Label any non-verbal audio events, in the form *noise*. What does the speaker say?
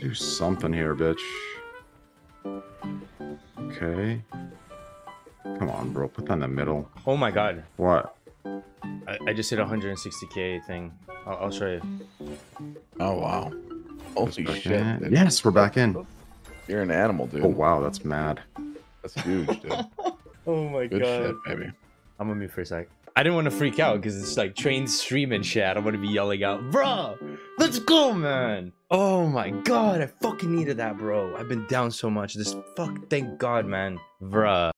Do something here, bitch. Okay. Come on, bro. Put that in the middle. Oh my god. What? I, I just hit 160k thing. I'll, I'll show you. Oh wow. Holy shit. dude. Yes, we're back in. You're an animal, dude. Oh, wow. That's mad. That's huge, dude. *laughs* Oh my god. Good shit, baby. I'm gonna mute for a sec. I didn't want to freak out because it's like train streaming shit. I don't want to be yelling out, bro. Let's go, man. Oh my god, I fucking needed that, bro. I've been down so much. This fuck, thank God, man. Bruh.